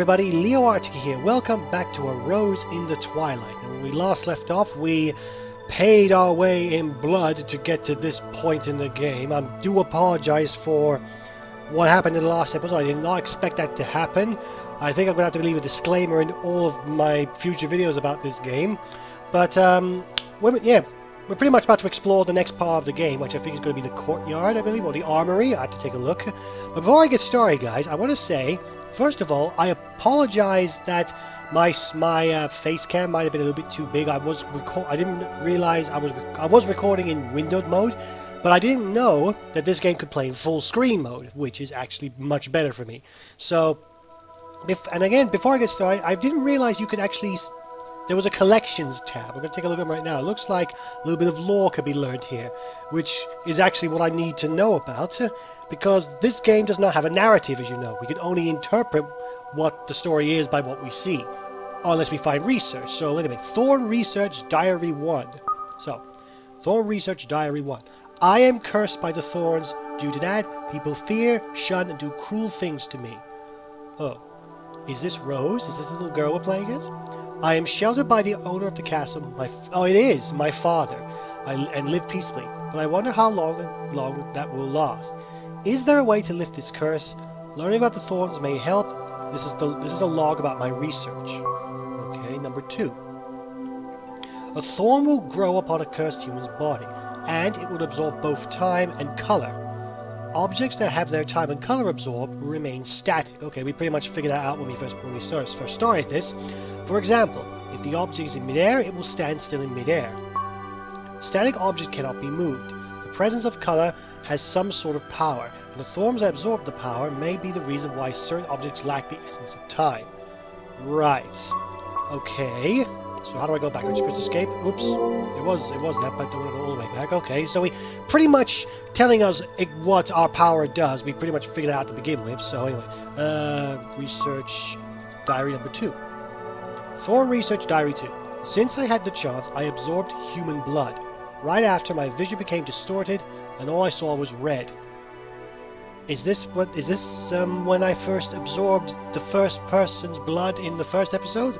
Everybody, Leo Arctic here. Welcome back to A Rose in the Twilight. And when we last left off, we paid our way in blood to get to this point in the game. I do apologize for what happened in the last episode. I did not expect that to happen. I think I'm going to have to leave a disclaimer in all of my future videos about this game. But, um, we're, yeah, we're pretty much about to explore the next part of the game, which I think is going to be the courtyard, I believe, or the armory. I have to take a look. But before I get started, guys, I want to say First of all, I apologize that my my uh, face cam might have been a little bit too big. I was record I didn't realize I was I was recording in windowed mode, but I didn't know that this game could play in full screen mode, which is actually much better for me. So, if, and again, before I get started, I didn't realize you could actually there was a collections tab. I'm going to take a look at them right now. It looks like a little bit of lore could be learned here, which is actually what I need to know about, because this game does not have a narrative, as you know. We can only interpret what the story is by what we see, unless we find research. So, wait a minute. Thorn Research Diary 1. So, Thorn Research Diary 1. I am cursed by the thorns. Due to that, people fear, shun, and do cruel things to me. Oh. Is this Rose? Is this the little girl we're playing as? I am sheltered by the owner of the castle. My oh, it is my father. I and live peacefully, but I wonder how long long that will last. Is there a way to lift this curse? Learning about the thorns may help. This is the this is a log about my research. Okay, number two. A thorn will grow upon a cursed human's body, and it will absorb both time and color. Objects that have their time and color absorbed remain static. Okay, we pretty much figured that out when we first when we first, started this. For example, if the object is in midair, it will stand still in midair. Static objects cannot be moved. The presence of color has some sort of power, and the thorns that absorb the power may be the reason why certain objects lack the essence of time. Right. Okay. So how do I go back? Do just press escape? Oops. It was it was that, but I don't want to go all the way back. Okay, so we pretty much telling us what our power does. We pretty much figured out to begin with. So anyway, uh, research diary number two. Thorn Research Diary 2. Since I had the chance, I absorbed human blood. Right after, my vision became distorted, and all I saw was red. Is this what? Is this um, when I first absorbed the first person's blood in the first episode?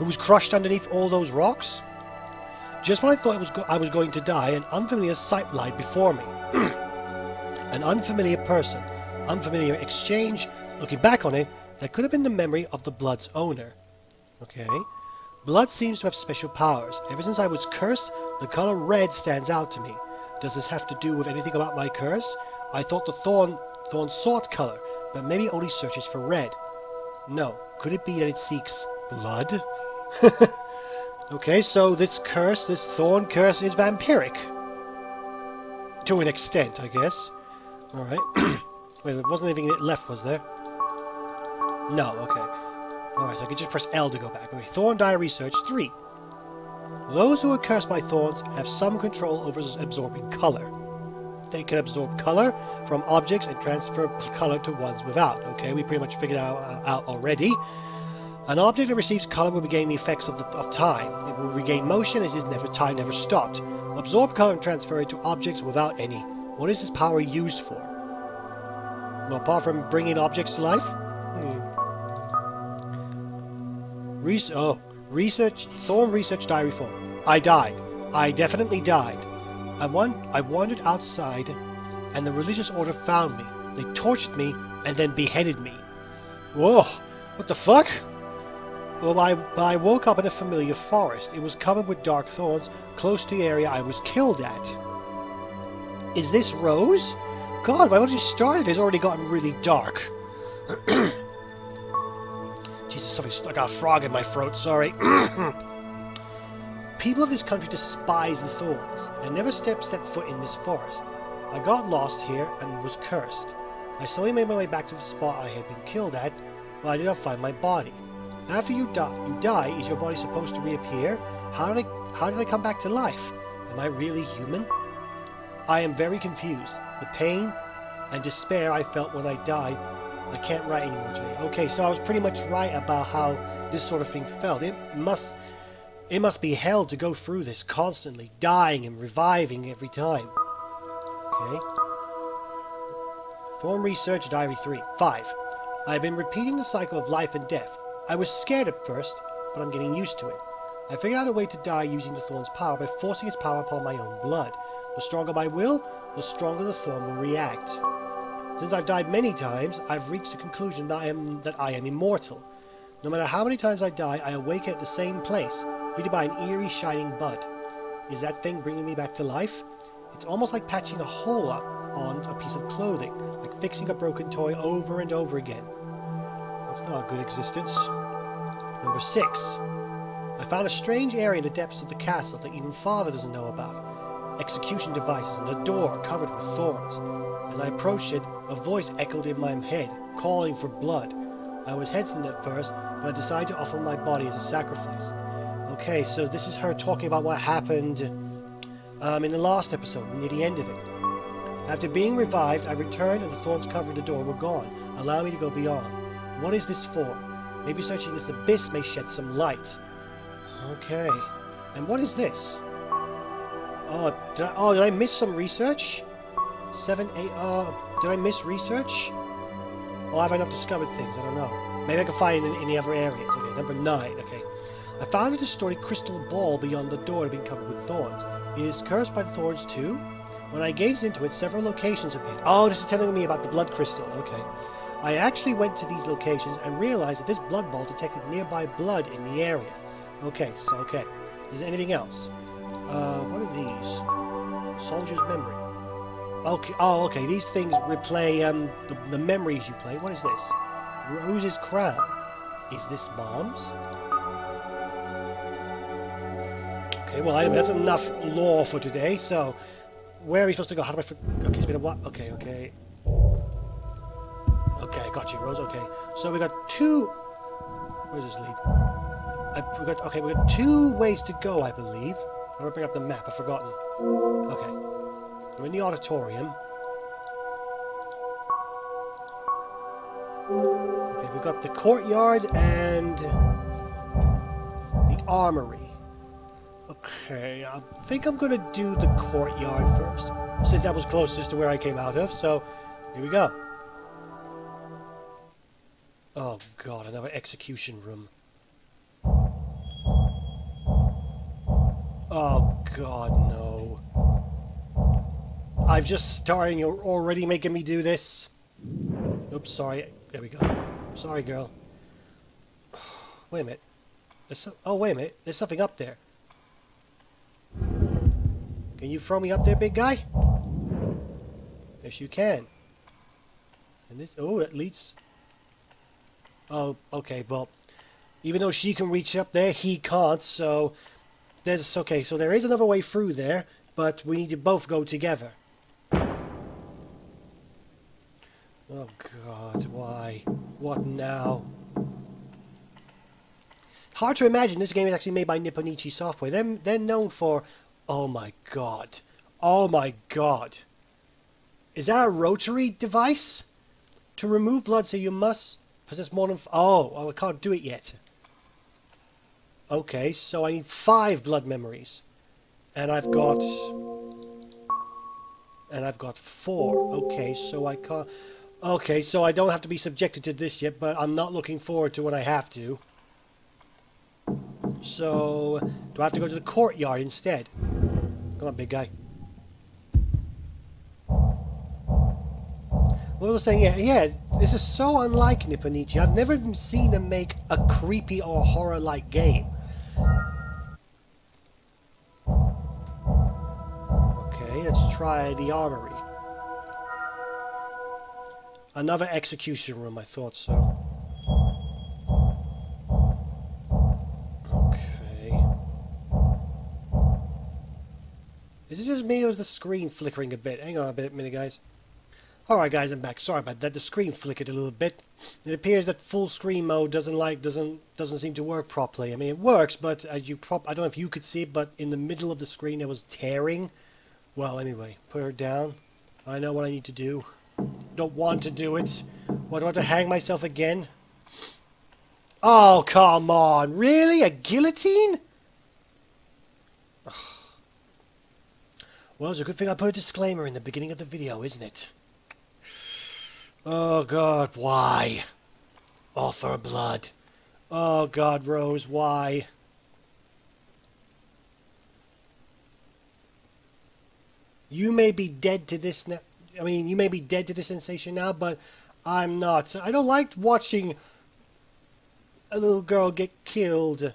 Who was crushed underneath all those rocks? Just when I thought was I was going to die, an unfamiliar sight lied before me. an unfamiliar person, unfamiliar exchange. Looking back on it, that could have been the memory of the blood's owner. Okay. Blood seems to have special powers. Ever since I was cursed, the color red stands out to me. Does this have to do with anything about my curse? I thought the thorn thorn sought color, but maybe only searches for red. No. Could it be that it seeks blood? okay, so this curse, this thorn curse, is vampiric. To an extent, I guess. Alright. Wait, there wasn't anything left, was there? No, okay. Alright, so I can just press L to go back. Okay, Thorn Die Research 3. Those who are cursed by thorns have some control over absorbing color. They can absorb color from objects and transfer color to ones without. Okay, we pretty much figured out, uh, out already. An object that receives color will regain the effects of, the, of time. It will regain motion as if never time never stopped. Absorb color and transfer it to objects without any. What is this power used for? Well, apart from bringing objects to life? Hmm. Res oh, research, Thorn Research Diary 4. I died. I definitely died. I, wan I wandered outside, and the religious order found me. They tortured me, and then beheaded me. Whoa, what the fuck? Well, I, I woke up in a familiar forest. It was covered with dark thorns, close to the area I was killed at. Is this Rose? God, by when it started, it's already gotten really dark. Jesus, something stuck a frog in my throat, sorry. People of this country despise the thorns, and never step step foot in this forest. I got lost here and was cursed. I slowly made my way back to the spot I had been killed at, but I did not find my body. After you die, you die, is your body supposed to reappear? How did I, how did I come back to life? Am I really human? I am very confused. The pain and despair I felt when I died I can't write anymore today. Okay, so I was pretty much right about how this sort of thing felt. It must it must be hell to go through this constantly, dying and reviving every time. Okay. Thorn Research Diary 3. 5. I have been repeating the cycle of life and death. I was scared at first, but I'm getting used to it. I figured out a way to die using the thorn's power by forcing its power upon my own blood. The stronger my will, the stronger the thorn will react. Since I've died many times, I've reached the conclusion that I am that I am immortal. No matter how many times I die, I awaken at the same place, greeted by an eerie shining bud. Is that thing bringing me back to life? It's almost like patching a hole up on a piece of clothing, like fixing a broken toy over and over again. That's not a good existence. Number six. I found a strange area in the depths of the castle that even father doesn't know about. Execution devices and a door covered with thorns. As I approached it, a voice echoed in my head, calling for blood. I was hesitant at first, but I decided to offer my body as a sacrifice. Okay, so this is her talking about what happened um, in the last episode, near the end of it. After being revived, I returned and the thorns covering the door were gone, allowing me to go beyond. What is this for? Maybe searching this abyss may shed some light. Okay. And what is this? Oh, did I, oh, did I miss some research? Seven, eight, uh, did I miss research? Or have I not discovered things? I don't know. Maybe I can find in, in the other areas. Okay, number nine, okay. I found a distorted crystal ball beyond the door being covered with thorns. It is cursed by the thorns too? When I gazed into it, several locations appeared. Oh, this is telling me about the blood crystal. Okay. I actually went to these locations and realized that this blood ball detected nearby blood in the area. Okay, so okay. Is there anything else? Uh, what are these? Soldier's memory. Okay, oh, okay. These things replay um, the, the memories you play. What is this? Rose's crown. Is this bombs? Okay, well, anyway, that's enough lore for today. So, where are we supposed to go? How do I... Okay, it's been a what? Okay, okay. Okay, I got you, Rose. Okay. So we got two... Where's this lead? I, we got, okay, we got two ways to go, I believe. I'm to bring up the map. I've forgotten. Okay. We're in the auditorium. Okay, we've got the courtyard and the armory. Okay, I think I'm to do the courtyard first, since that was closest to where I came out of, so here we go. Oh god, another execution room. Oh god, no. I've just starting, you're already making me do this. Oops, sorry. There we go. Sorry, girl. Wait a minute. So oh, wait a minute. There's something up there. Can you throw me up there, big guy? Yes, you can. And this, oh, it leads. Oh, okay. Well, even though she can reach up there, he can't. So there's okay. So there is another way through there, but we need to both go together. Oh God, why? What now? Hard to imagine this game is actually made by Nippon Ichi Software. They're, they're known for Oh my god. Oh my god. Is that a rotary device? To remove blood, so you must possess more than... Oh, oh, I can't do it yet. Okay, so I need five blood memories. And I've got... And I've got four. Okay, so I can't... Okay, so I don't have to be subjected to this yet, but I'm not looking forward to when I have to. So, do I have to go to the courtyard instead? Come on, big guy. What was I saying? Yeah, yeah, this is so unlike Nippon Ichi. I've never seen them make a creepy or horror-like game. Okay, let's try the armory. Another execution room, I thought so. Okay. Is it just me or is the screen flickering a bit? Hang on a bit, minute, guys. Alright guys, I'm back. Sorry about that. The screen flickered a little bit. It appears that full screen mode doesn't like doesn't doesn't seem to work properly. I mean, it works, but as you prop I don't know if you could see it, but in the middle of the screen it was tearing. Well, anyway, put her down. I know what I need to do. Don't want to do it. What, do I have to hang myself again? Oh, come on. Really? A guillotine? Well, it's a good thing I put a disclaimer in the beginning of the video, isn't it? Oh god, why? For blood. Oh God, Rose, why? You may be dead to this now. I mean, you may be dead to the sensation now, but I'm not. I don't like watching a little girl get killed.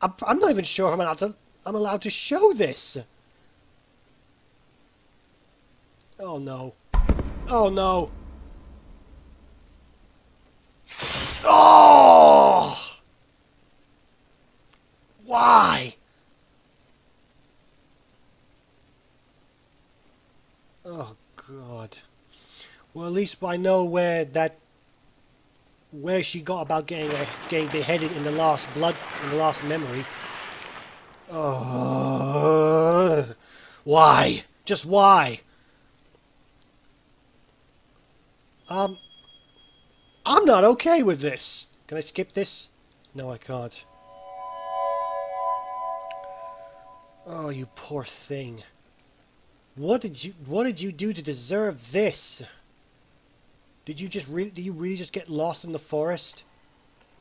I'm, I'm not even sure I'm allowed to. I'm allowed to show this. Oh no. Oh no. Oh! Why? Oh God. Well, at least I know where that where she got about getting uh, getting beheaded in the last blood in the last memory. Oh, why? Just why? Um, I'm not okay with this. Can I skip this? No, I can't. Oh, you poor thing. What did you What did you do to deserve this? Did you just really? Did you really just get lost in the forest?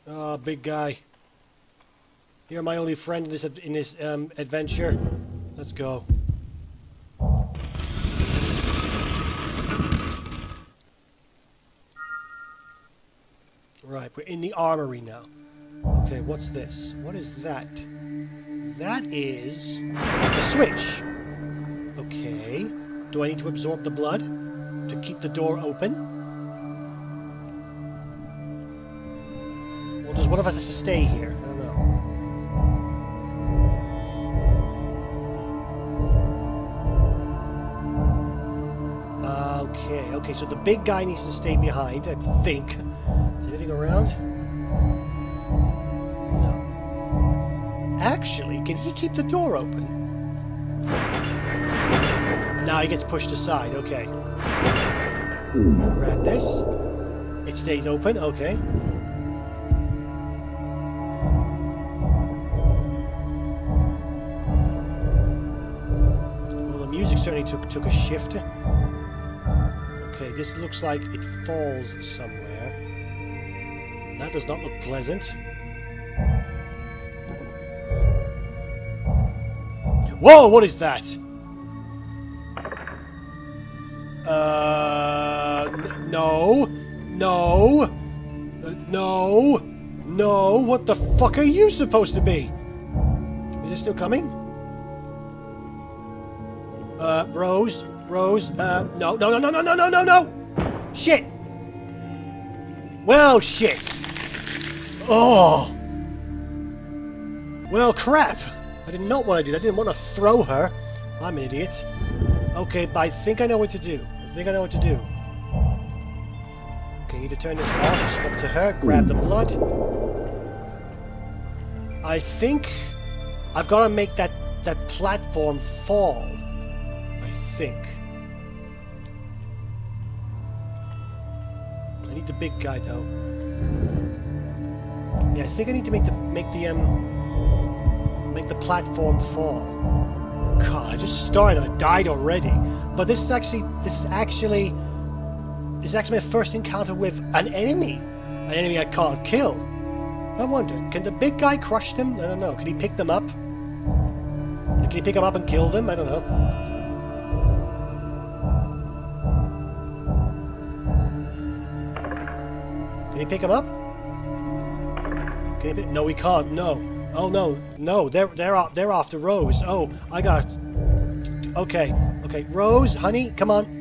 Oh, big guy. You're my only friend in this in this um, adventure. Let's go. Right, we're in the armory now. Okay, what's this? What is that? That is a switch. Okay. Do I need to absorb the blood to keep the door open? Well, does one of us have to stay here? I don't know. Uh, okay, okay, so the big guy needs to stay behind, I think. Around? No. Actually, can he keep the door open? Now he gets pushed aside, okay. Grab this. It stays open, okay. Well, the music certainly took, took a shift. Okay, this looks like it falls somewhere. That does not look pleasant. Whoa, what is that? Uh, no, no, uh, no, no. What the fuck are you supposed to be? Is it still coming? Uh, Rose, Rose, uh, no, no, no, no, no, no, no, no, no! Shit! Well, shit! Oh! Well, crap! I did not want to do that. I didn't want to throw her. I'm an idiot. Okay, but I think I know what to do. I think I know what to do. Okay, need to turn this off. Swap to her. Grab the blood. I think I've got to make that that platform fall. I think. I need the big guy though. Yeah, I think I need to make the make the um make the platform fall. God, I just started. I died already. But this is actually this is actually this is actually my first encounter with an enemy, an enemy I can't kill. I wonder, can the big guy crush them? I don't know. Can he pick them up? Can he pick them up and kill them? I don't know. Can he pick them up? Can? No, he can't. No. Oh no, no. They're they're off. They're off the Rose. Oh, I got. Okay, okay. Rose, honey, come on.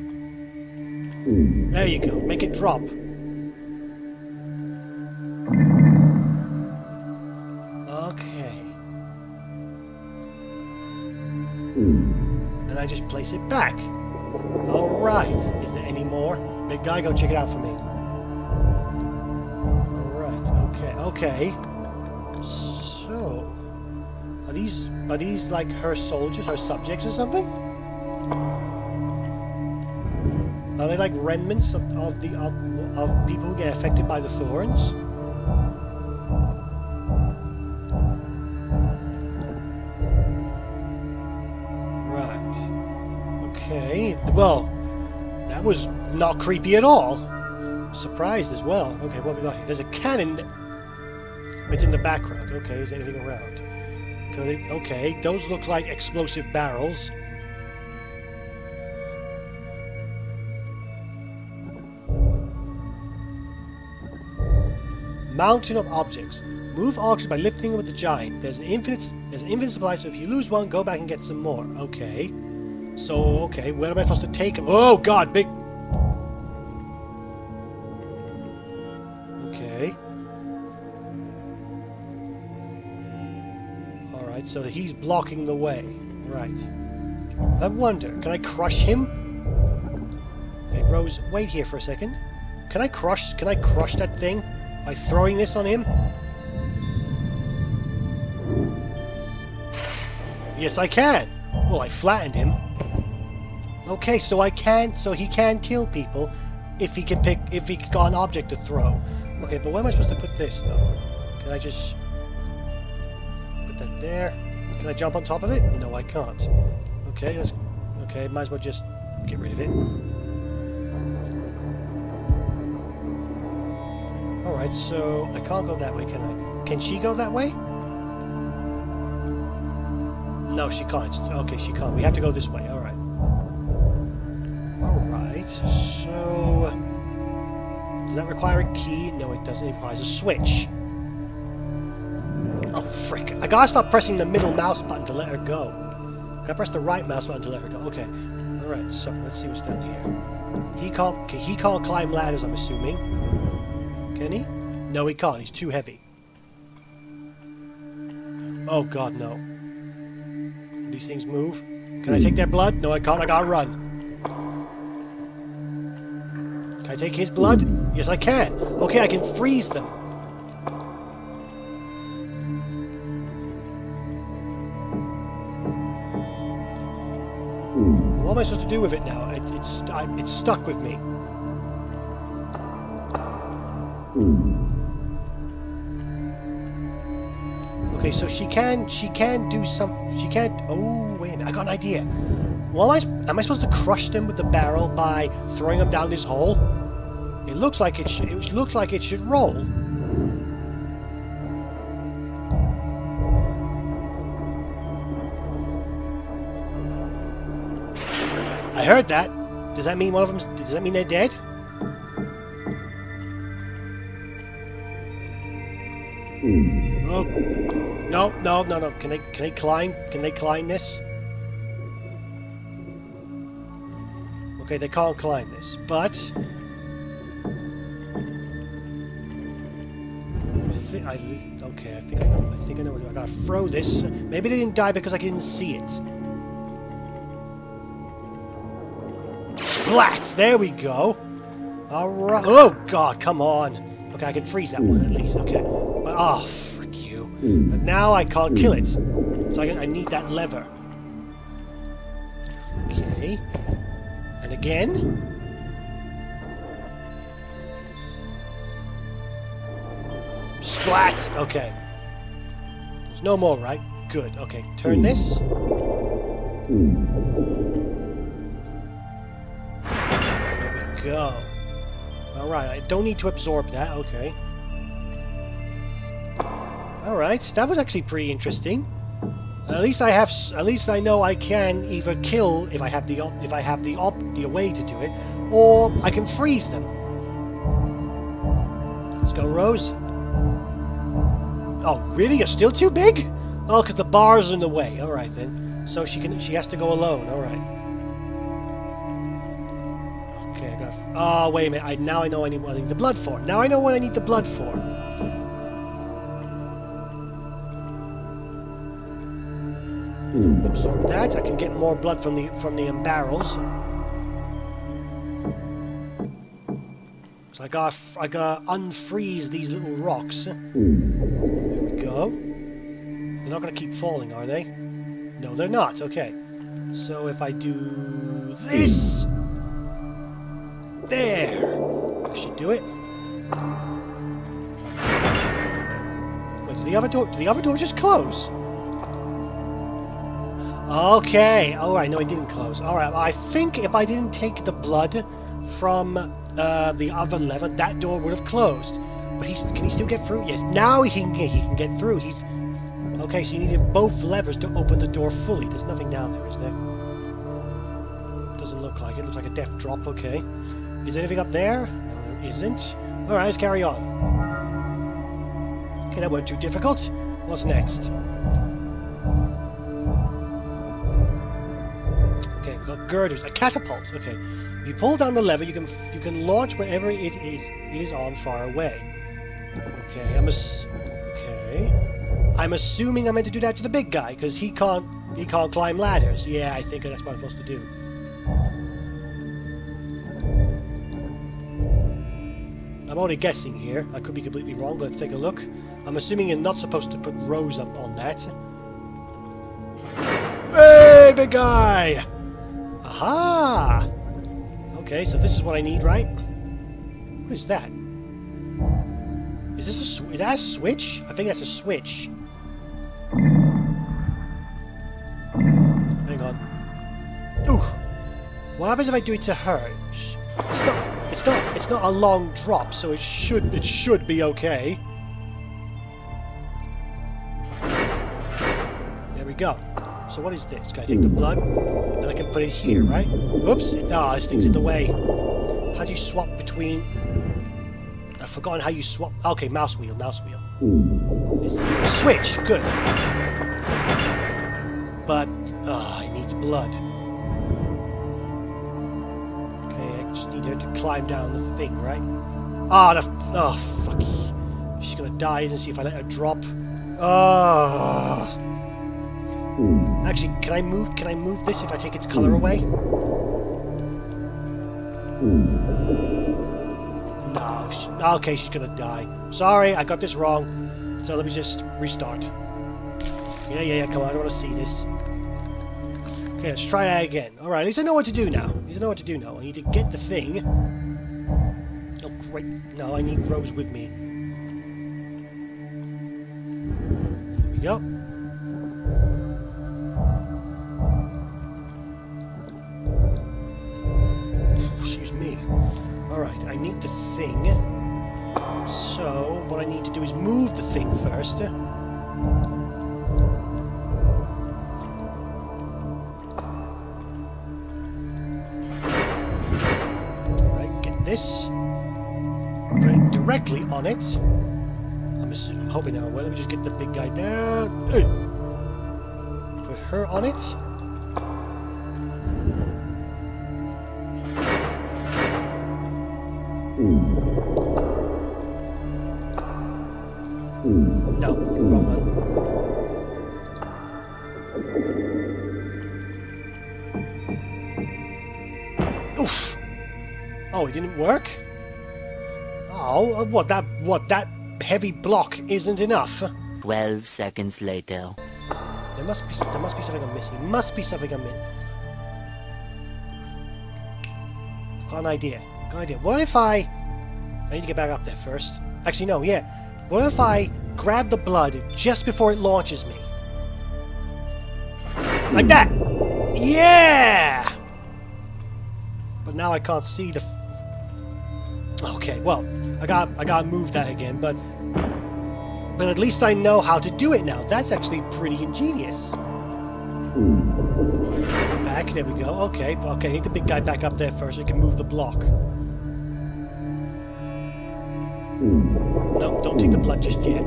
There you go. Make it drop. Okay. And I just place it back. All right. Is there any more? Big guy, go check it out for me. Okay. Okay. So, are these are these like her soldiers, her subjects, or something? Are they like remnants of, of the of, of people who get affected by the thorns? Right. Okay. Well, that was not creepy at all. surprised as well. Okay, what we got here? There's a cannon. It's in the background. Okay, is anything around? It? Okay, those look like explosive barrels. Mountain of objects. Move objects by lifting them with the giant. There's an infinite there's an infinite supply, so if you lose one, go back and get some more. Okay. So, okay, where am I supposed to take them? Oh god, big So he's blocking the way. Right. I wonder, can I crush him? Okay, Rose, wait here for a second. Can I crush can I crush that thing? By throwing this on him? Yes, I can! Well, I flattened him. Okay, so I can, so he can kill people if he can pick, if he got an object to throw. Okay, but where am I supposed to put this, though? Can I just put that there? Can I jump on top of it? No, I can't. Okay, let's, okay, might as well just get rid of it. Alright, so I can't go that way, can I? Can she go that way? No, she can't. Okay, she can't. We have to go this way. Alright. Alright, so... Does that require a key? No, it doesn't. It requires a switch. Oh, frick. I gotta stop pressing the middle mouse button to let her go. I gotta press the right mouse button to let her go. Okay. Alright, so let's see what's down here. He can't, he can't climb ladders, I'm assuming. Can he? No, he can't. He's too heavy. Oh god, no. These things move. Can I take their blood? No, I can't. I gotta run. Can I take his blood? Yes, I can. Okay, I can freeze them. Am I supposed to do with it now? It, it's, I, it's stuck with me. Okay, so she can she can do some she can't oh wait a minute, I got an idea. Well am I am I supposed to crush them with the barrel by throwing them down this hole? It looks like it should it looks like it should roll. Heard that. Does that mean one of them does that mean they're dead? Hmm. Oh, no, no, no, no. Can they can they climb? Can they climb this? Okay, they can't climb this, but I think I okay. I think I know. I think I know. I gotta throw this. Maybe they didn't die because I didn't see it. Splat! There we go. All right. Oh God! Come on. Okay, I can freeze that one at least. Okay, but oh, frick you. But now I can't kill it, so I, I need that lever. Okay, and again. Splat! Okay. There's no more, right? Good. Okay, turn this. Go. Alright, I don't need to absorb that, okay. Alright, that was actually pretty interesting. At least I have, at least I know I can either kill if I have the, if I have the op, the way to do it, or I can freeze them. Let's go, Rose. Oh, really? You're still too big? Oh, because the bar's in the way. Alright then. So she can, she has to go alone. Alright. Okay, Oh, wait a minute. I now I know I need what I need the blood for. Now I know what I need the blood for. Absorb that. I can get more blood from the from the barrels. So I got I got unfreeze these little rocks. There we go. They're not gonna keep falling, are they? No, they're not. Okay. So if I do this. There! I should do it. Wait, did the other door, did the other door just close? Okay, alright, no it didn't close. Alright, I think if I didn't take the blood from uh, the other lever, that door would have closed. But he's can he still get through? Yes. Now he can get he can get through. He's okay. So you needed both levers to open the door fully. There's nothing down there, is there? Doesn't look like it. Looks like a death drop. Okay. Is anything up there? No, there isn't. All right, let's carry on. Okay, that wasn't too difficult. What's next? Okay, we've got girders. A catapult. Okay. If you pull down the lever, you can you can launch whatever it is is on far away. Okay, I'm ass okay. I'm assuming I'm meant to do that to the big guy because he can't he can't climb ladders. Yeah, I think that's what I'm supposed to do. I'm only guessing here. I could be completely wrong, but let's take a look. I'm assuming you're not supposed to put Rose up on that. Hey, big guy! Aha! Okay, so this is what I need, right? What is that? Is this a is that a switch? I think that's a switch. Hang on. Ooh. What happens if I do it to her? It's not. It's not. It's not a long drop, so it should. It should be okay. There we go. So what is this? Can I take the blood? And I can put it here, right? Oops! Ah, oh, this thing's in the way. How do you swap between... I've forgotten how you swap... Okay, mouse wheel, mouse wheel. It's, it's a switch, good. But, ah, it needs blood. Climb down the thing, right? Ah, oh, the... Oh, fuck. She's gonna die, isn't she, if I let her drop? Ah... Oh. Actually, can I move? Can I move this if I take its color away? No. She, okay, she's gonna die. Sorry, I got this wrong. So let me just restart. Yeah, yeah, yeah. Come on, I don't want to see this. Okay, let's try that again. All right, at least I know what to do now. At least I know what to do now. I need to get the thing. Oh, great. No, I need Rose with me. Here we go. Excuse me. Alright, I need the thing. So, what I need to do is move the thing first. Directly on it. I'm, assuming, hoping now. Well, let me just get the big guy down. Put her on it. No, wrong one. Oof! Oh, it didn't work? Oh, what, that, what, that heavy block isn't enough? Twelve seconds later. There must be, there must be something I'm missing. Must be something I'm missing. I've got an idea. Got an idea. What if I... I need to get back up there first. Actually, no, yeah. What if I grab the blood just before it launches me? Like that! Yeah! But now I can't see the... Okay, well, I got I gotta move that again, but... But at least I know how to do it now. That's actually pretty ingenious. Back, there we go. Okay, okay, I need the big guy back up there first I can move the block. No, don't take the blood just yet.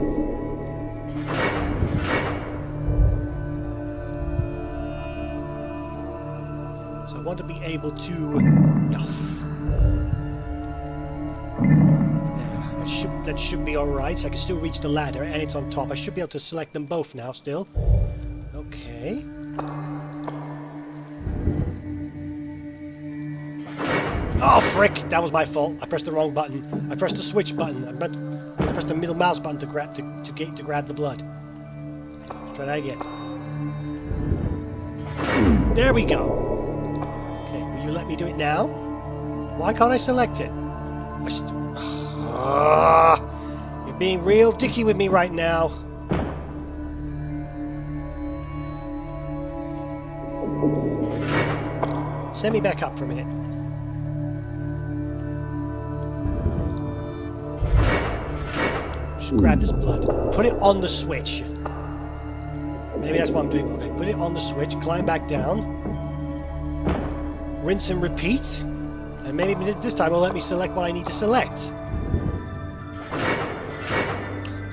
So I want to be able to... Oh. Should, that should be alright. So I can still reach the ladder and it's on top. I should be able to select them both now still. Okay. Oh, frick! That was my fault. I pressed the wrong button. I pressed the switch button. I, I pressed the middle mouse button to grab to, to get to grab the blood. Let's try that again. There we go. Okay, will you let me do it now? Why can't I select it? I Ah, uh, you're being real dicky with me right now. Send me back up for a minute. Just grab this blood. Put it on the switch. Maybe that's what I'm doing. Okay, put it on the switch, climb back down. Rinse and repeat. And maybe this time it'll let me select what I need to select.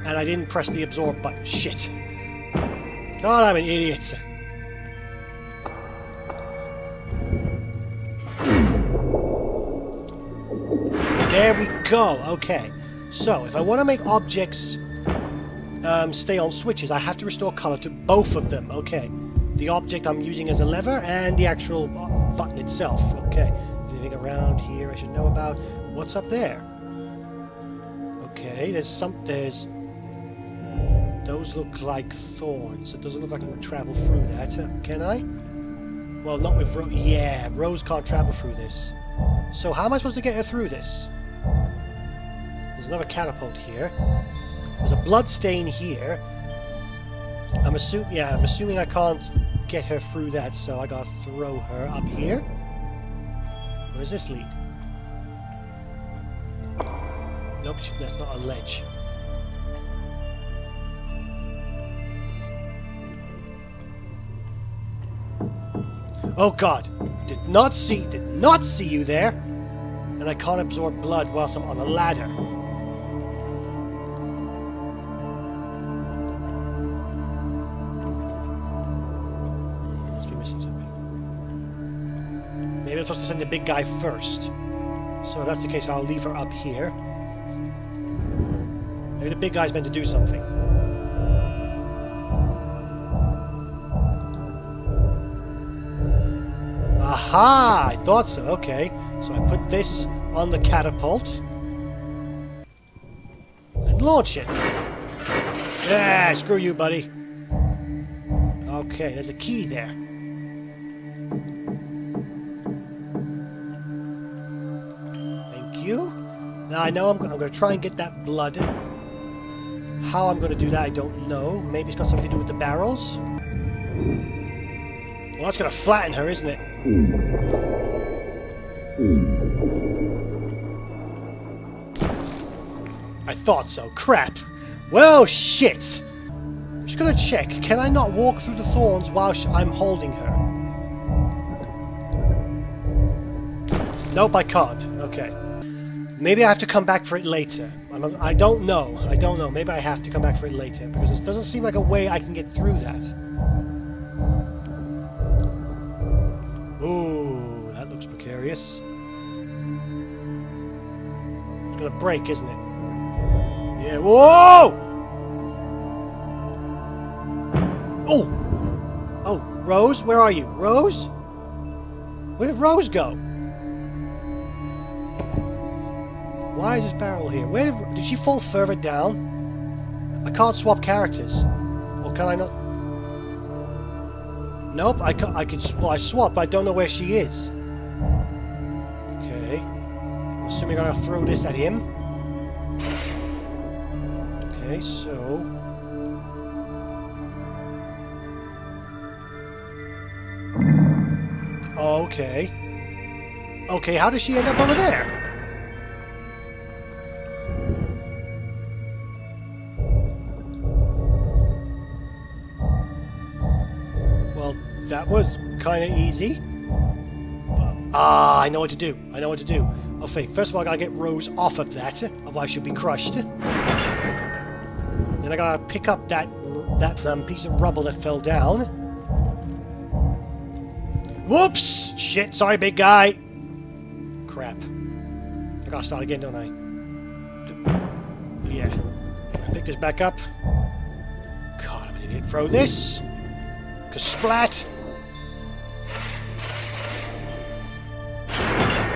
And I didn't press the absorb button. Shit. God, I'm an idiot. There we go. Okay. So, if I want to make objects um, stay on switches, I have to restore color to both of them. Okay. The object I'm using as a lever and the actual button itself. Okay. Anything around here I should know about? What's up there? Okay, there's some... There's... Those look like thorns. It doesn't look like I can travel through that. Uh, can I? Well, not with Rose. Yeah, Rose can't travel through this. So how am I supposed to get her through this? There's another catapult here. There's a blood stain here. I'm assuming, yeah, I'm assuming I can't get her through that, so I gotta throw her up here. Where does this lead? Nope, that's not a ledge. Oh god! Did not see, did not see you there! And I can't absorb blood whilst I'm on a ladder. Must be missing something. Maybe I'm supposed to send the big guy first. So if that's the case, I'll leave her up here. Maybe the big guy's meant to do something. Aha! I thought so. Okay. So I put this on the catapult. And launch it. Yeah, screw you, buddy. Okay, there's a key there. Thank you. Now I know I'm, I'm going to try and get that blood. How I'm going to do that, I don't know. Maybe it's got something to do with the barrels. Well, that's going to flatten her, isn't it? I thought so. Crap. Well, shit. I'm just to check. Can I not walk through the thorns while I'm holding her? Nope, I can't. Okay. Maybe I have to come back for it later. I'm, I don't know. I don't know. Maybe I have to come back for it later because it doesn't seem like a way I can get through that. It's gonna break, isn't it? Yeah. Whoa! Oh! Oh, Rose, where are you? Rose? Where did Rose go? Why is this barrel here? Where did, did she fall further down? I can't swap characters. Or can I not? Nope, I can, I can, well, I swap, I don't know where she is. Assuming I'm gonna throw this at him. Okay, so... Okay. Okay, how does she end up over there? Well, that was kind of easy. ah, I know what to do. I know what to do. Okay, first of all, I gotta get Rose off of that, otherwise she'll be crushed. Then I gotta pick up that that um, piece of rubble that fell down. Whoops! Shit, sorry, big guy. Crap. I gotta start again, don't I? Yeah. Pick this back up. God, I'm an idiot. Throw this. Cause splat!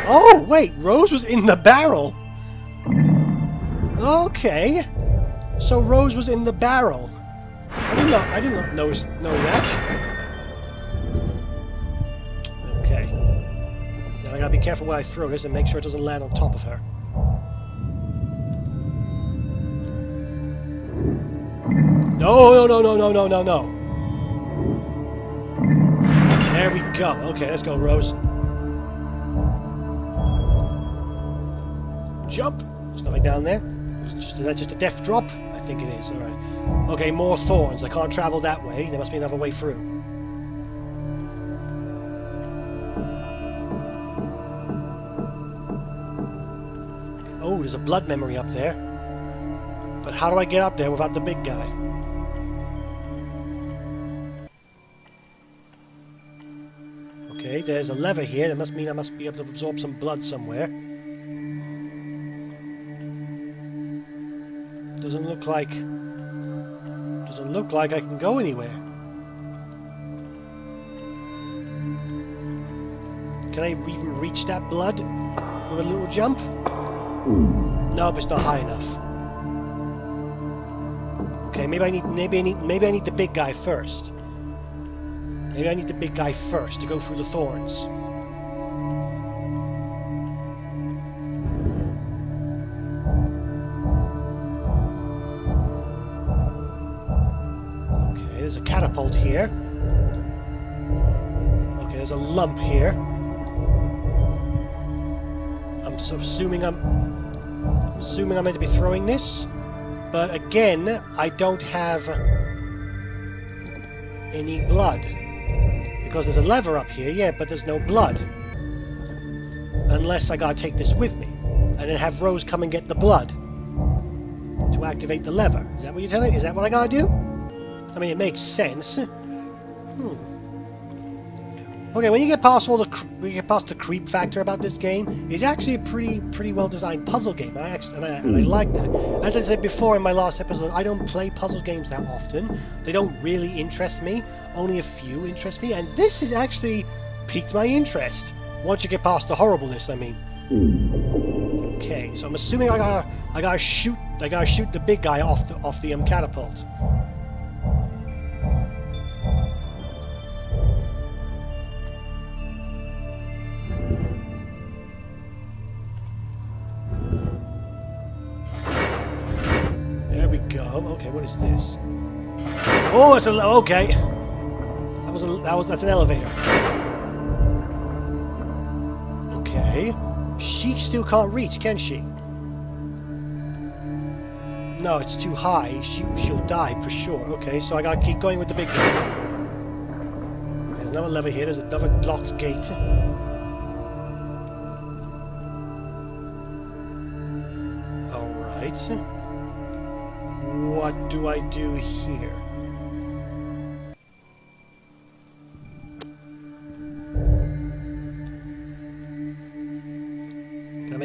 Oh, wait, Rose was in the barrel. Okay. So Rose was in the barrel. I did not know. I did not know, know that. Okay. Now I gotta be careful where I throw this and make sure it doesn't land on top of her. No, no, no, no, no, no, no, no. There we go. Okay, let's go, Rose. Jump. There's nothing down there. Is that just a death drop? I think it is. Alright. Okay, more thorns. I can't travel that way. There must be another way through. Oh, there's a blood memory up there. But how do I get up there without the big guy? Okay, there's a lever here. That must mean I must be able to absorb some blood somewhere. Doesn't look like... Doesn't look like I can go anywhere. Can I even reach that blood with a little jump? Nope, it's not high enough. Okay, maybe I need maybe I need maybe I need the big guy first. Maybe I need the big guy first to go through the thorns. There's a catapult here. Okay, there's a lump here. I'm assuming I'm assuming I'm meant to be throwing this. But again, I don't have any blood. Because there's a lever up here, yeah, but there's no blood. Unless I gotta take this with me. And then have Rose come and get the blood. To activate the lever. Is that what you're telling me? Is that what I gotta do? I mean, it makes sense. Hmm. Okay, when you get past all the when you get past the creep factor about this game, it's actually a pretty pretty well designed puzzle game. I actually and I, and I like that. As I said before in my last episode, I don't play puzzle games that often. They don't really interest me. Only a few interest me, and this is actually piqued my interest. Once you get past the horribleness, I mean. Okay, so I'm assuming I gotta I gotta shoot I gotta shoot the big guy off the off the um, catapult. Oh, it's a okay. That was a that was that's an elevator. Okay, she still can't reach, can she? No, it's too high. She she'll die for sure. Okay, so I gotta keep going with the big guy. There's another lever here. There's another locked gate. All right. What do I do here?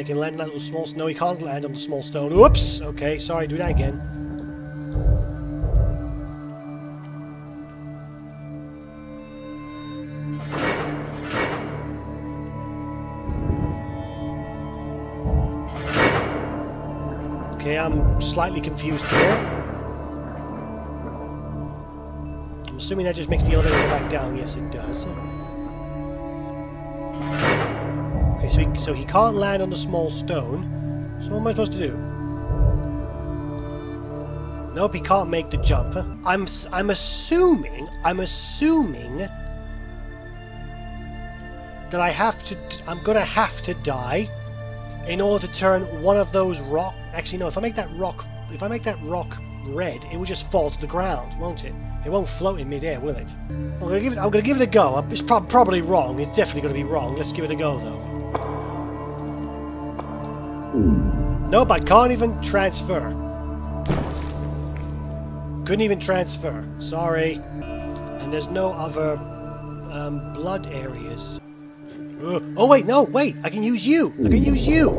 Can land on the small... No, he can't land on the small stone. Oops! Okay, sorry, do that again. Okay, I'm slightly confused here. I'm assuming that just makes the elevator go back down. Yes, it does. So he, so he can't land on the small stone. So what am I supposed to do? Nope, he can't make the jump. I'm I'm assuming I'm assuming that I have to I'm gonna have to die in order to turn one of those rock. Actually, no. If I make that rock, if I make that rock red, it will just fall to the ground, won't it? It won't float in midair, will it? I'm gonna give it. I'm gonna give it a go. It's prob probably wrong. It's definitely gonna be wrong. Let's give it a go, though. Nope, I can't even transfer. Couldn't even transfer. Sorry. And there's no other um, blood areas. Uh, oh wait, no, wait! I can use you. I can use you.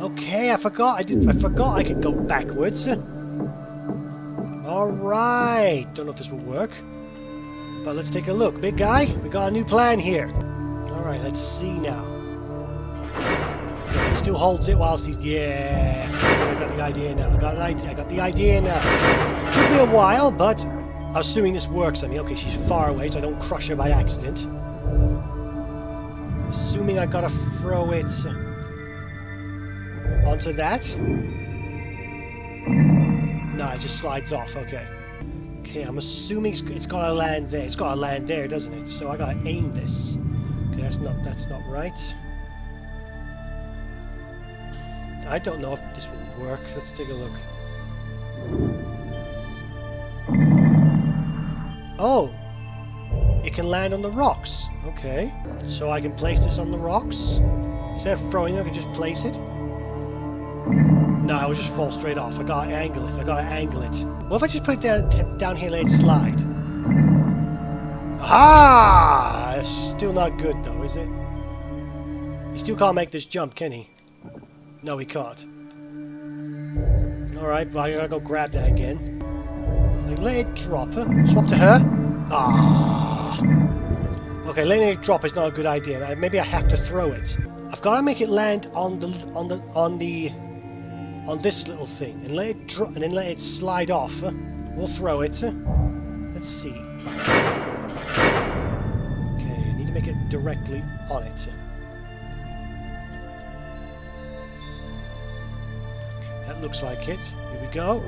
Okay, I forgot. I did. I forgot I could go backwards. All right. Don't know if this will work, but let's take a look. Big guy, we got a new plan here. All right, let's see now. He still holds it whilst he's. Yes, I got the idea now. I got the idea. I got the idea now. Took me a while, but assuming this works. I mean, okay, she's far away, so I don't crush her by accident. Assuming I gotta throw it onto that. No, it just slides off. Okay. Okay, I'm assuming it's, it's gotta land there. It's gotta land there, doesn't it? So I gotta aim this. Okay, that's not that's not right. I don't know if this will work. Let's take a look. Oh! It can land on the rocks. Okay. So I can place this on the rocks. Instead of throwing it, I can just place it. No, I will just fall straight off. I gotta angle it. I gotta angle it. What if I just put it down, down here, let it slide? Ah! It's still not good though, is it? He still can't make this jump, can he? No, he can't. Alright, well, I gotta go grab that again. Let it drop. Swap to her. Ah. Okay, letting it drop is not a good idea. Maybe I have to throw it. I've got to make it land on the on the on the on this little thing and let it drop and then let it slide off. We'll throw it. Let's see. Okay, I need to make it directly on it. Looks like it. Here we go.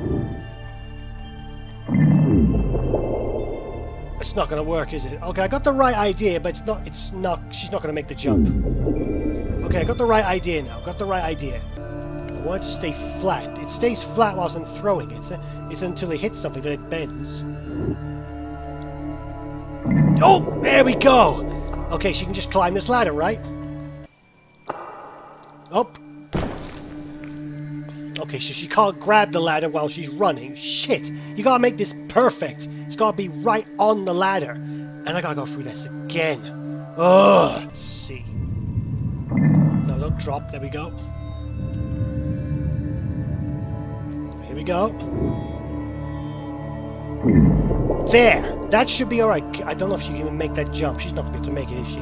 It's not going to work, is it? Okay, I got the right idea, but it's not. It's not. She's not going to make the jump. Okay, I got the right idea now. Got the right idea. I want it to stay flat. It stays flat whilst I'm throwing it. It's until it hits something that it bends. Oh, there we go. Okay, she can just climb this ladder, right? Up. Okay, so she can't grab the ladder while she's running. Shit! You gotta make this perfect. It's gotta be right on the ladder. And I gotta go through this again. Ugh! Let's see. No, don't drop. There we go. Here we go. There! That should be alright. I don't know if she can even make that jump. She's not going to be able to make it, is she?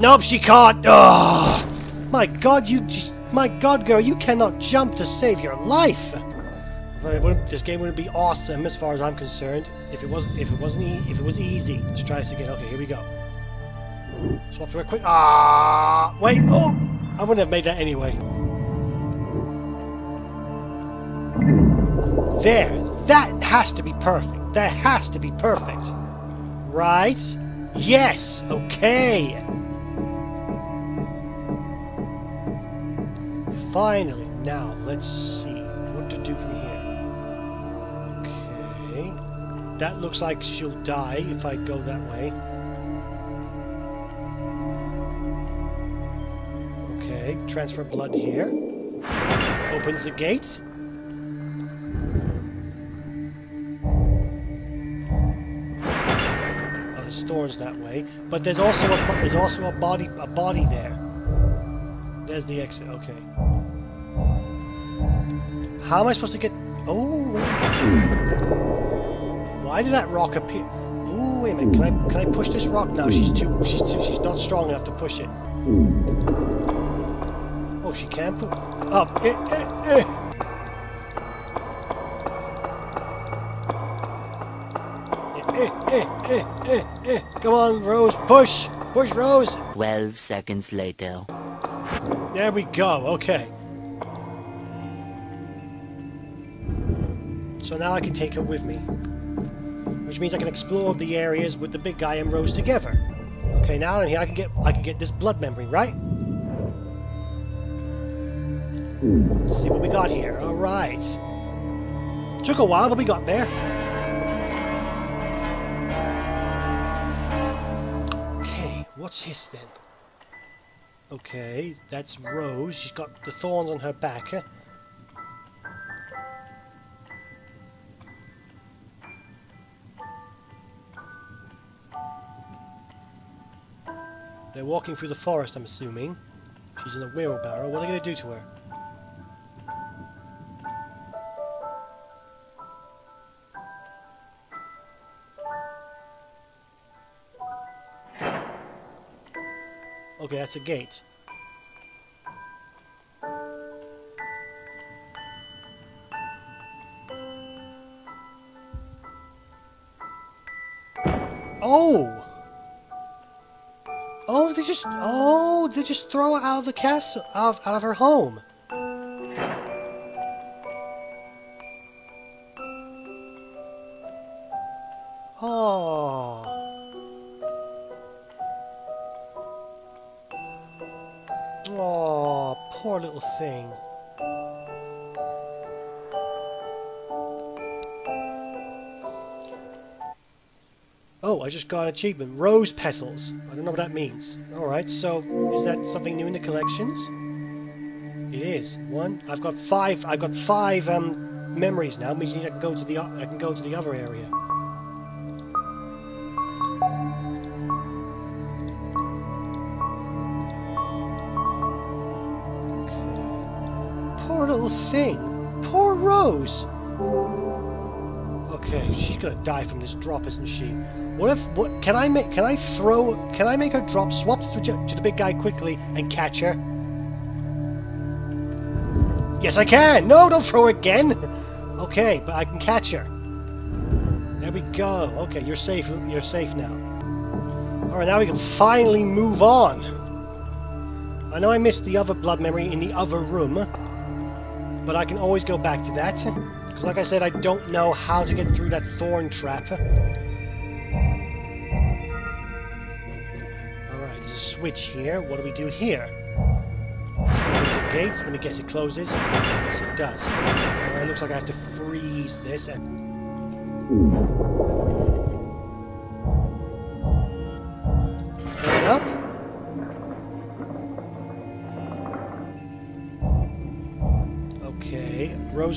Nope, she can't! Ugh! My god, you just... My god, girl, you cannot jump to save your life! This game wouldn't be awesome, as far as I'm concerned, if it wasn't if it wasn't e if it was easy. Let's try this again. Okay, here we go. Swap a quick. Ah, wait. Oh, I wouldn't have made that anyway. There. That has to be perfect. That has to be perfect. Right? Yes. Okay. Finally. Now, let's see what to do from here. Okay. That looks like she'll die if I go that way. Okay, transfer blood here. Opens the gate. Oh, thorns that way. But there's also a there's also a body a body there. There's the exit. Okay. How am I supposed to get? Oh, wait a minute. Why did that rock appear? Ooh, wait a minute. Can I can I push this rock? No, she's too she's too, she's not strong enough to push it. Oh, she can put up. Eh, eh, eh. Eh, eh, eh, eh, eh. Come on, Rose, push, push, Rose. Twelve seconds later. There we go. Okay. So now I can take her with me. Which means I can explore the areas with the big guy and Rose together. Okay, now in here I can get I can get this blood memory, right? Let's see what we got here. Alright. Took a while, but we got there. Okay, what's his then? Okay, that's Rose. She's got the thorns on her back. Eh? They're walking through the forest, I'm assuming. She's in a wheelbarrow. What are they going to do to her? Okay, that's a gate. Just oh, they just throw her out of the castle, out of, out of her home. Oh. Oh, Poor little thing. Just got an achievement. Rose petals. I don't know what that means. Alright, so is that something new in the collections? It is. One. I've got five I've got five um memories now, means I can go to the I can go to the other area. Poor little thing. Gonna die from this drop, isn't she? What if? What can I make? Can I throw? Can I make her drop? Swap to, to the big guy quickly and catch her. Yes, I can. No, don't throw again. okay, but I can catch her. There we go. Okay, you're safe. You're safe now. All right, now we can finally move on. I know I missed the other blood memory in the other room, but I can always go back to that. Because like I said, I don't know how to get through that thorn trap. Alright, there's a switch here. What do we do here? It's a gate. Let me guess it closes. Yes, it does. Alright, looks like I have to freeze this. And...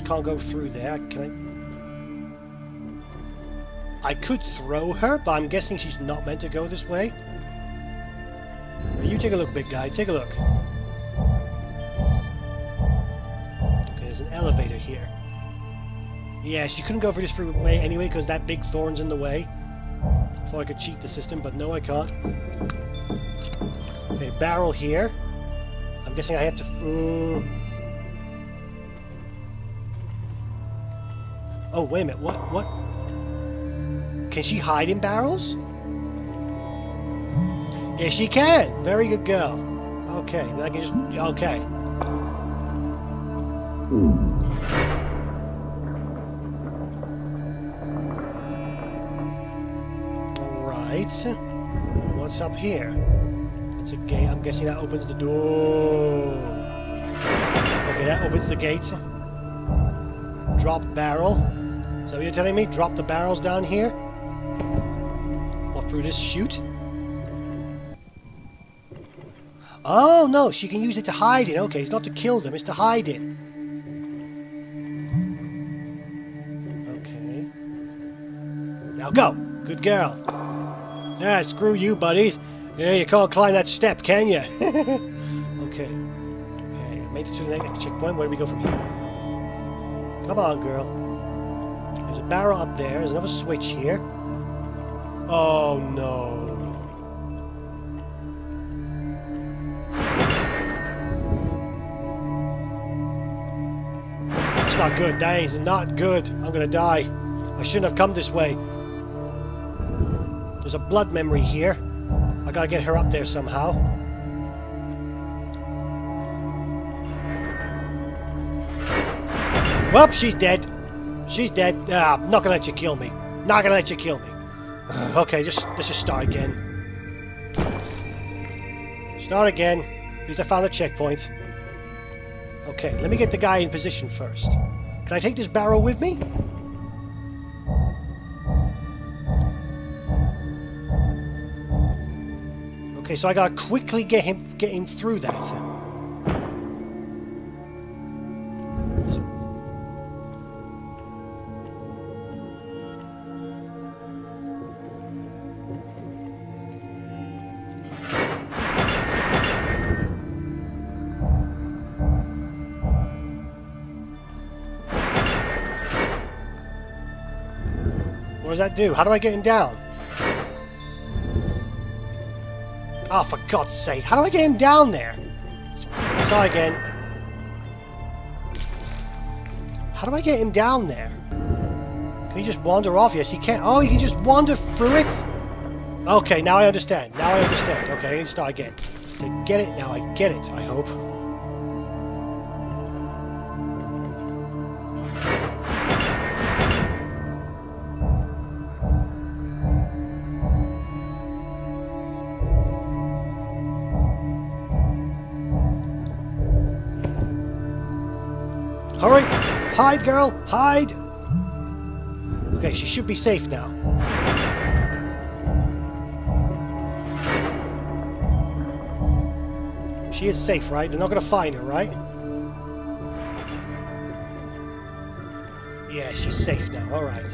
Can't go through there. Can I? I could throw her, but I'm guessing she's not meant to go this way. You take a look, big guy. Take a look. Okay, there's an elevator here. Yeah, she couldn't go for this way anyway because that big thorn's in the way. Thought I could cheat the system, but no, I can't. Okay, barrel here. I'm guessing I have to... Oh, wait a minute. What? What? Can she hide in barrels? Yes, she can. Very good girl. Okay, I can just... Okay. Alright. What's up here? It's a gate. I'm guessing that opens the door. Okay, that opens the gate. Drop barrel. That what you're telling me? Drop the barrels down here? What, through this chute? Oh, no, she can use it to hide in. Okay, it's not to kill them, it's to hide in. Okay. Now go. Good girl. Yeah, screw you, buddies. Yeah, you can't climb that step, can you? okay. Okay, made it to the next checkpoint. Where do we go from here? Come on, girl. There's a barrel up there. There's another switch here. Oh, no. That's not good. That is not good. I'm gonna die. I shouldn't have come this way. There's a blood memory here. I gotta get her up there somehow. Well, she's dead. She's dead. Ah, I'm not gonna let you kill me. Not gonna let you kill me. okay, just let's just start again. Start again. Least I found a checkpoint. Okay, let me get the guy in position first. Can I take this barrel with me? Okay, so I gotta quickly get him get him through that. That do? How do I get him down? Oh, for God's sake. How do I get him down there? Start again. How do I get him down there? Can he just wander off? Yes, he can. Oh, he can just wander through it? Okay, now I understand. Now I understand. Okay, I need to start again. To get it, now I get it, I hope. Hurry! Hide, girl! Hide! Okay, she should be safe now. She is safe, right? They're not gonna find her, right? Yeah, she's safe now, alright.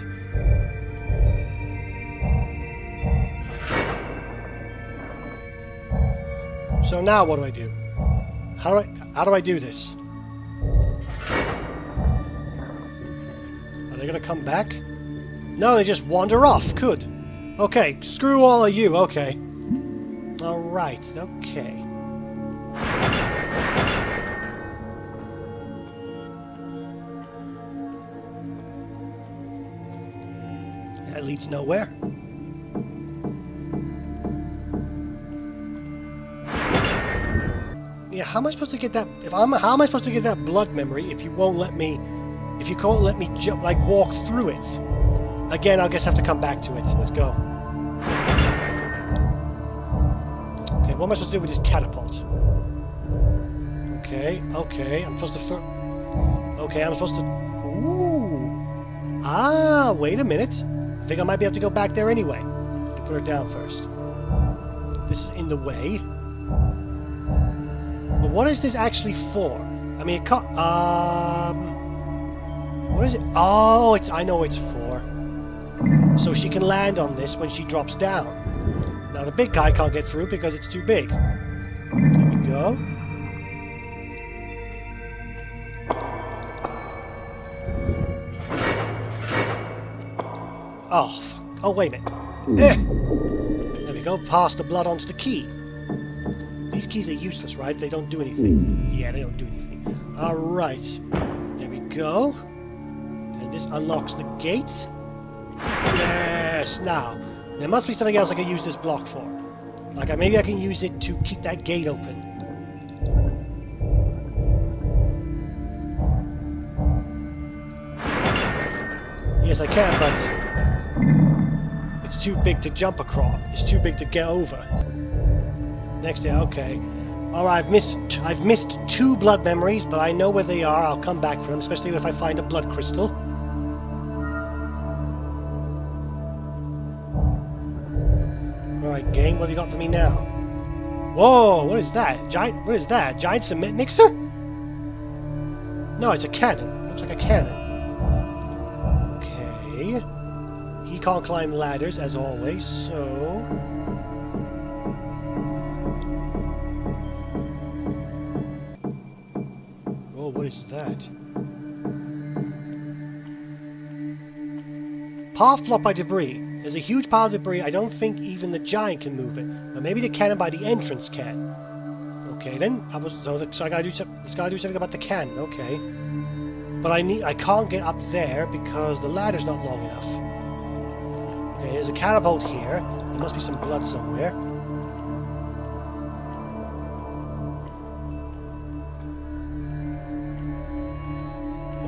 So now what do I do? How do I, how do I do this? Come back? No, they just wander off. Good. Okay, screw all of you. Okay. Alright, okay. That leads nowhere. Yeah, how am I supposed to get that? If I'm, how am I supposed to get that blood memory if you won't let me? If you can't let me jump, like walk through it? Again, I'll just have to come back to it. Let's go. Okay, what am I supposed to do with this catapult? Okay, okay, I'm supposed to throw. Okay, I'm supposed to. Ooh. Ah, wait a minute. I think I might be able to go back there anyway. Put her down first. This is in the way. But what is this actually for? I mean, it. Um. What is it? Oh, it's. I know it's four. So she can land on this when she drops down. Now the big guy can't get through because it's too big. There we go. Oh, fuck. oh wait a minute. Eh. There we go. Pass the blood onto the key. These keys are useless, right? They don't do anything. Yeah, they don't do anything. All right. There we go. This unlocks the gate. Yes. Now, there must be something else I can use this block for. Like, maybe I can use it to keep that gate open. Yes, I can, but it's too big to jump across. It's too big to get over. Next day, okay. All right, I've missed I've missed two blood memories, but I know where they are. I'll come back for them, especially if I find a blood crystal. You got for me now? Whoa! What is that? Giant? What is that? Giant cement mixer? No, it's a cannon. Looks like a cannon. Okay. He can't climb ladders as always, so. Oh, what is that? Path blocked by debris. There's a huge pile of debris. I don't think even the giant can move it. But maybe the cannon by the entrance can. Okay then. I was so, the, so I gotta do something. Just gotta do something about the cannon. Okay. But I need. I can't get up there because the ladder's not long enough. Okay. There's a catapult here. There must be some blood somewhere.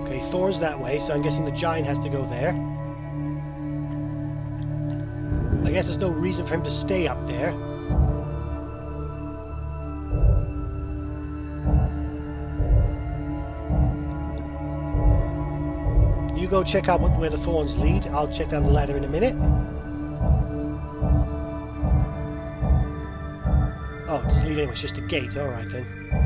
Okay, Thor's that way, so I'm guessing the giant has to go there. Guess there's no reason for him to stay up there. You go check out where the thorns lead. I'll check down the ladder in a minute. Oh, it doesn't lead anywhere. It's just a gate. All right then.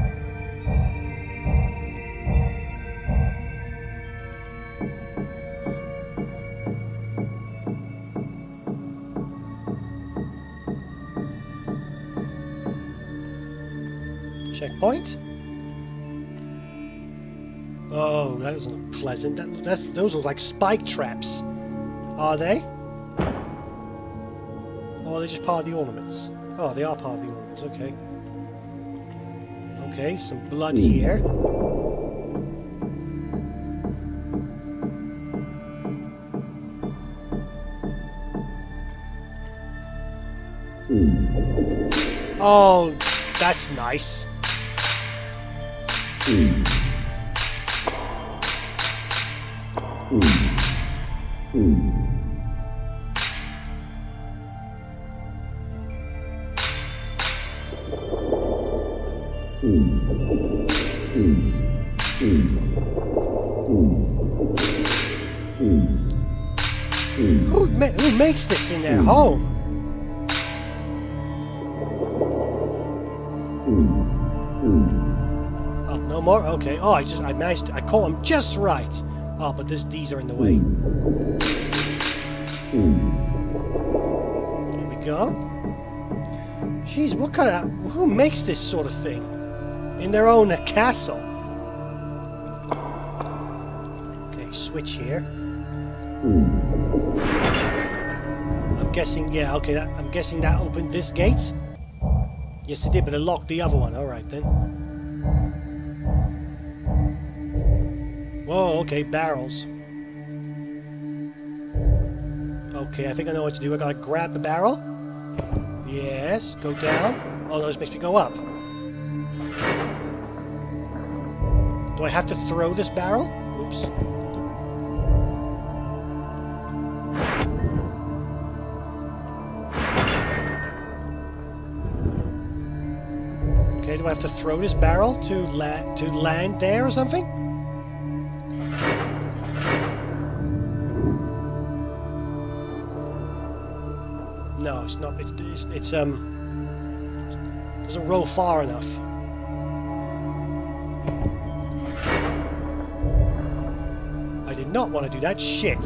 Checkpoint. Oh, that doesn't look pleasant. That, that's, those look like spike traps. Are they? Oh, or are they just part of the ornaments? Oh, they are part of the ornaments. Okay. Okay, some blood hmm. here. Hmm. Oh, that's nice. Home? Oh, no more? Okay. Oh, I just, I managed, I caught him just right. Oh, but this, these are in the way. Here we go. Jeez, what kind of, who makes this sort of thing? In their own castle? Okay, switch here. Guessing, yeah, okay, that, I'm guessing that opened this gate? Yes, it did, but it locked the other one. Alright, then. Whoa, okay, barrels. Okay, I think I know what to do. I gotta grab the barrel. Yes, go down. Oh, no, this makes me go up. Do I have to throw this barrel? Oops. Have to throw this barrel to la to land there or something? No, it's not. It's it's, it's um doesn't roll far enough. I did not want to do that. Shit.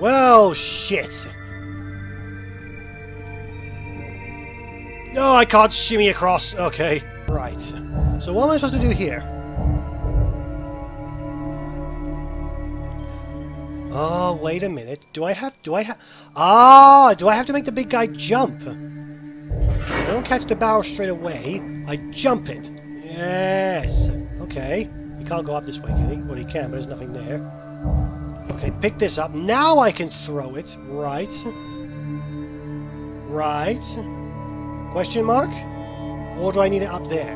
Well, shit. No, I can't shimmy across. Okay. Right. So what am I supposed to do here? Oh, wait a minute. Do I have... Do I have... Ah! Do I have to make the big guy jump? I don't catch the barrel straight away. I jump it. Yes. Okay. He can't go up this way, can he? Well, he can, but there's nothing there. Okay, pick this up. Now I can throw it. Right. Right. Question mark? Or do I need it up there?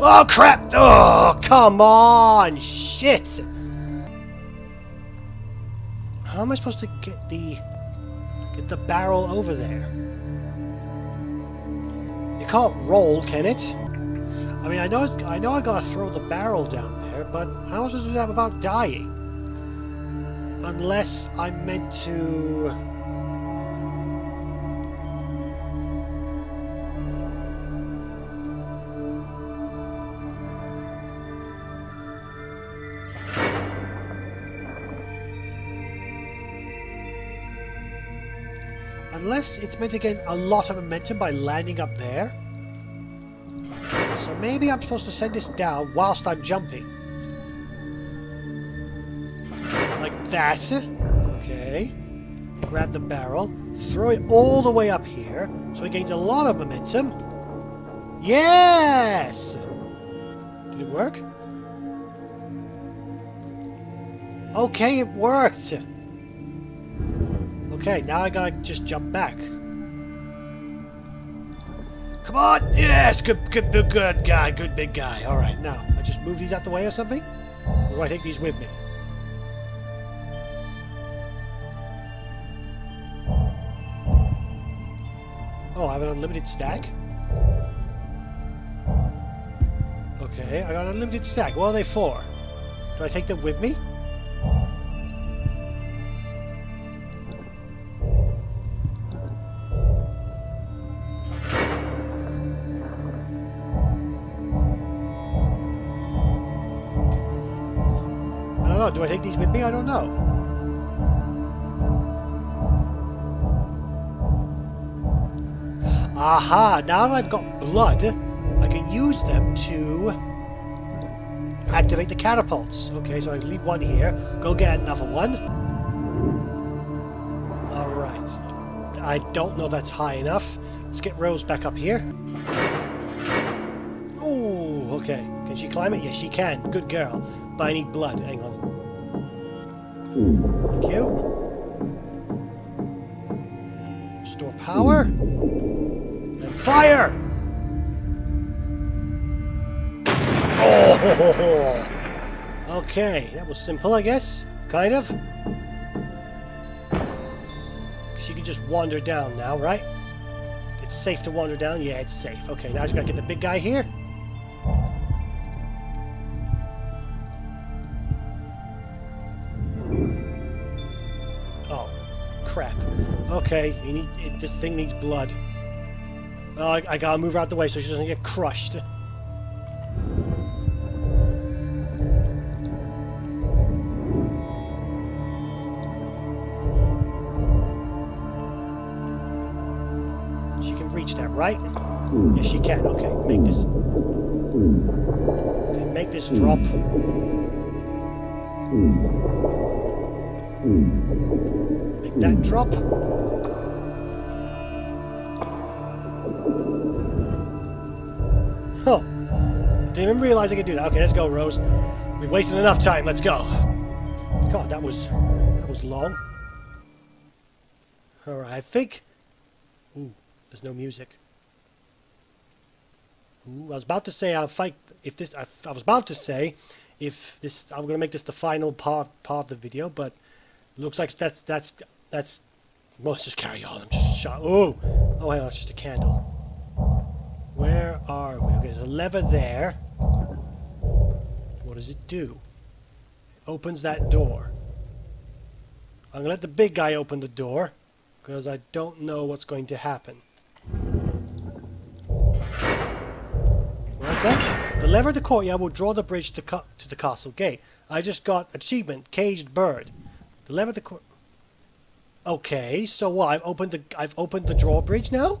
Oh crap! Oh, come on! Shit! How am I supposed to get the get the barrel over there? It can't roll, can it? I mean, I know I know I gotta throw the barrel down there, but how am I supposed to do that without dying? Unless I'm meant to. Unless it's meant to gain a lot of momentum by landing up there. So maybe I'm supposed to send this down whilst I'm jumping. Like that. Okay. Grab the barrel. Throw it all the way up here. So it gains a lot of momentum. Yes! Did it work? Okay, it worked! Okay, now I gotta just jump back. Come on! Yes! Good, good, good, good guy. Good big guy. Alright, now, I just move these out the way or something? Or do I take these with me? Oh, I have an unlimited stack? Okay, I got an unlimited stack. What are they for? Do I take them with me? These with me? I don't know. Aha! Now that I've got blood, I can use them to activate the catapults. Okay, so I leave one here. Go get another one. Alright. I don't know that's high enough. Let's get Rose back up here. Oh, okay. Can she climb it? Yes, she can. Good girl. But I need blood. Hang on. Thank you. Store power. And fire! Oh! Okay, that was simple, I guess. Kind of. She can just wander down now, right? it's safe to wander down. Yeah, it's safe. Okay, now I just gotta get the big guy here. Okay, you need it, this thing needs blood. Oh, I, I gotta move out the way so she doesn't get crushed. She can reach that, right? Yes, she can. Okay, make this. Okay, make this drop. Make that drop. Didn't realize I could do that. Okay, let's go, Rose. We've wasted enough time. Let's go. God, that was that was long. All right, I think. Ooh, there's no music. Ooh, I was about to say I'll fight if this. I, I was about to say if this. I'm gonna make this the final part part of the video, but looks like that's that's that's. Well, let's just carry on. I'm just shot. Oh, oh, hang on, it's just a candle. Where are we? Okay, there's a lever there. What does it do? It opens that door. I'm gonna let the big guy open the door because I don't know what's going to happen. What's that? The lever of the courtyard will draw the bridge to, to the castle gate. I just got achievement, caged bird. The lever of the court. Okay, so what? I've opened the I've opened the drawbridge now.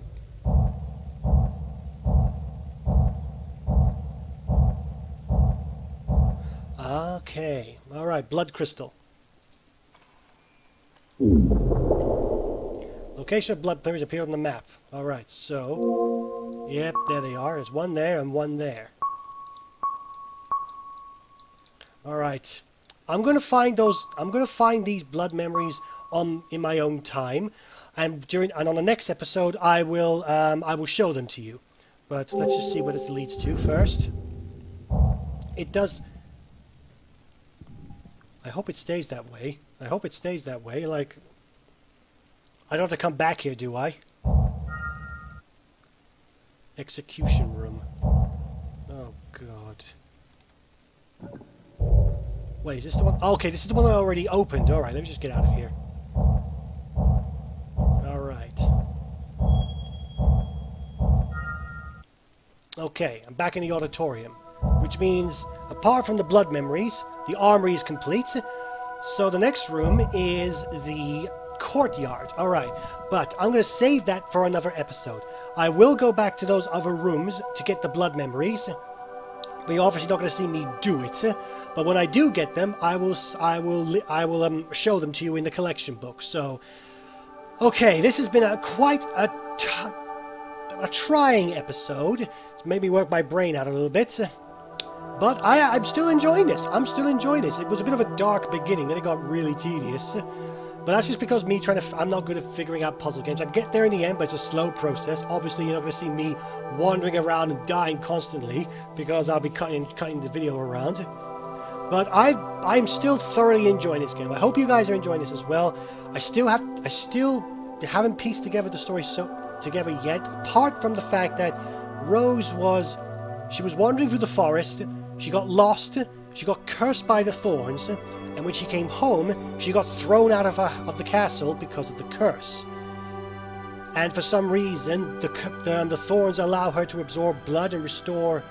Okay, all right. Blood crystal. Location of blood pyramids appear on the map. All right, so yep, there they are. There's one there and one there. All right. I'm gonna find those. I'm gonna find these blood memories on in my own time, and during and on the next episode, I will um, I will show them to you. But let's just see what this leads to first. It does. I hope it stays that way. I hope it stays that way. Like, I don't have to come back here, do I? Execution room. Oh God. Wait, is this the one? Oh, okay, this is the one I already opened. All right, let me just get out of here. All right. Okay, I'm back in the auditorium, which means, apart from the blood memories, the armory is complete. So the next room is the courtyard. All right, but I'm going to save that for another episode. I will go back to those other rooms to get the blood memories. But you're obviously not going to see me do it. But when I do get them, I will, I will, I will um, show them to you in the collection book. So, okay, this has been a quite a, a trying episode. It's made me work my brain out a little bit. But I, I'm still enjoying this. I'm still enjoying this. It was a bit of a dark beginning, then it got really tedious. But that's just because me trying to... I'm not good at figuring out puzzle games. I get there in the end, but it's a slow process. Obviously, you're not going to see me wandering around and dying constantly because I'll be cutting, cutting the video around. But I, I'm still thoroughly enjoying this game. I hope you guys are enjoying this as well. I still have... I still haven't pieced together the story so together yet, apart from the fact that Rose was... She was wandering through the forest. She got lost. She got cursed by the thorns and when she came home, she got thrown out of, uh, of the castle because of the curse. And for some reason, the, the, the thorns allow her to absorb blood and restore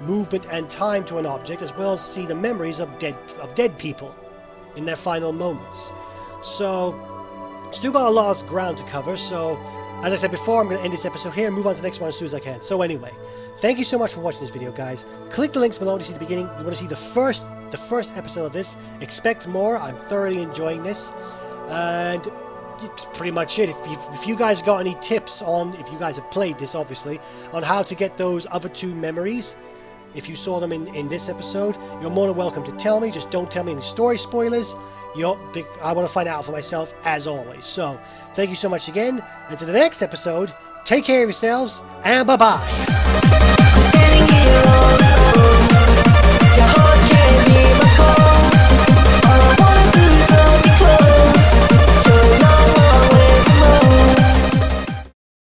movement and time to an object, as well as see the memories of dead, of dead people in their final moments. So, still got a lot of ground to cover, so as I said before, I'm going to end this episode here and move on to the next one as soon as I can. So anyway, thank you so much for watching this video, guys. Click the links below to see the beginning. You want to see the first the first episode of this. Expect more. I'm thoroughly enjoying this. And it's pretty much it. If you, if you guys got any tips on, if you guys have played this, obviously, on how to get those other two memories, if you saw them in, in this episode, you're more than welcome to tell me. Just don't tell me any story spoilers. You're, I want to find out for myself, as always. So, thank you so much again. And to the next episode, Take care of yourselves, and bye bye.